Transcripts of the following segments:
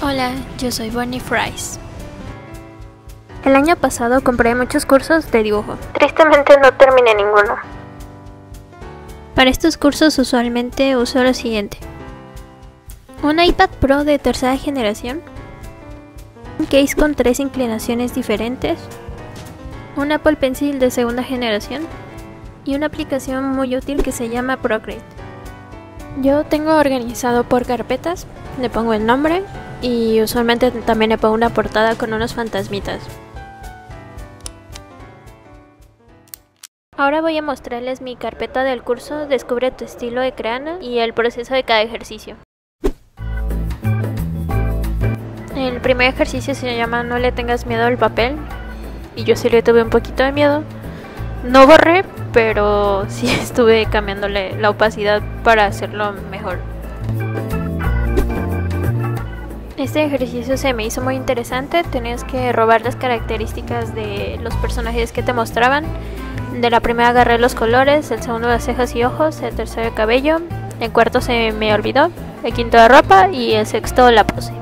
Hola, yo soy Bonnie Fries. El año pasado compré muchos cursos de dibujo. Tristemente no terminé ninguno. Para estos cursos usualmente uso lo siguiente. Un iPad Pro de tercera generación. Un case con tres inclinaciones diferentes. Un Apple Pencil de segunda generación. Y una aplicación muy útil que se llama Procreate. Yo tengo organizado por carpetas, le pongo el nombre y usualmente también le pongo una portada con unos fantasmitas. Ahora voy a mostrarles mi carpeta del curso Descubre tu estilo de Creana y el proceso de cada ejercicio. El primer ejercicio se llama No le tengas miedo al papel y yo sí le tuve un poquito de miedo. No borré, pero sí estuve cambiándole la opacidad para hacerlo mejor. Este ejercicio se me hizo muy interesante, tenías que robar las características de los personajes que te mostraban. De la primera agarré los colores, el segundo las cejas y ojos, el tercero el cabello, el cuarto se me olvidó, el quinto la ropa y el sexto la pose.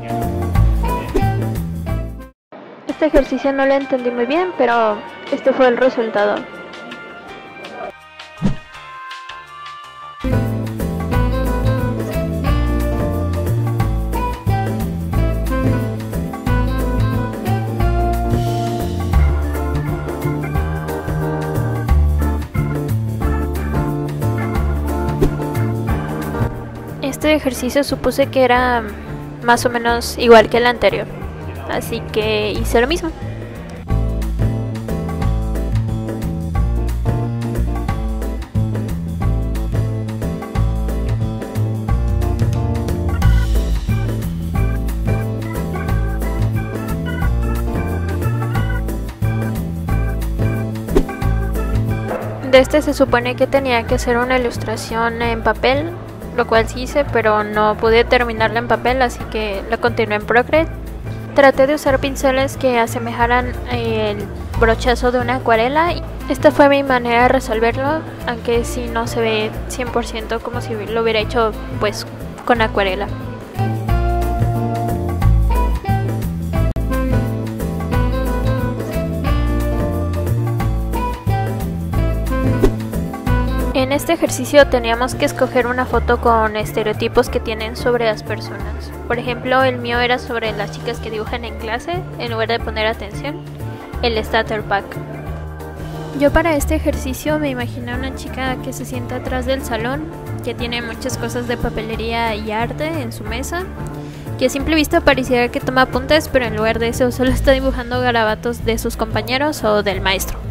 Este ejercicio no lo entendí muy bien, pero este fue el resultado. Este ejercicio supuse que era más o menos igual que el anterior, así que hice lo mismo. De este se supone que tenía que hacer una ilustración en papel lo cual sí hice, pero no pude terminarla en papel, así que la continué en Procreate. Traté de usar pinceles que asemejaran el brochazo de una acuarela. Esta fue mi manera de resolverlo, aunque sí no se ve 100% como si lo hubiera hecho pues con acuarela. En este ejercicio teníamos que escoger una foto con estereotipos que tienen sobre las personas. Por ejemplo, el mío era sobre las chicas que dibujan en clase, en lugar de poner atención, el starter pack. Yo para este ejercicio me imaginé una chica que se sienta atrás del salón, que tiene muchas cosas de papelería y arte en su mesa, que a simple vista pareciera que toma apuntes, pero en lugar de eso solo está dibujando garabatos de sus compañeros o del maestro.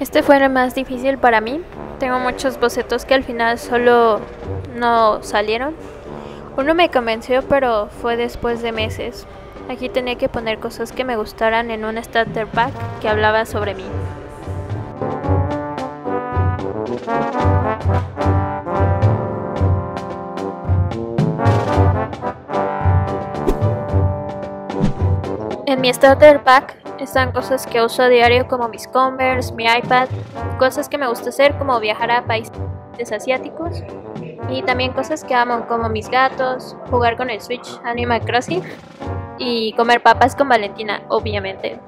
Este fue el más difícil para mí. Tengo muchos bocetos que al final solo no salieron. Uno me convenció, pero fue después de meses. Aquí tenía que poner cosas que me gustaran en un starter pack que hablaba sobre mí. En mi starter pack están cosas que uso a diario como mis Converse, mi iPad, cosas que me gusta hacer como viajar a países asiáticos y también cosas que amo como mis gatos, jugar con el Switch Animal Crossing y comer papas con Valentina, obviamente.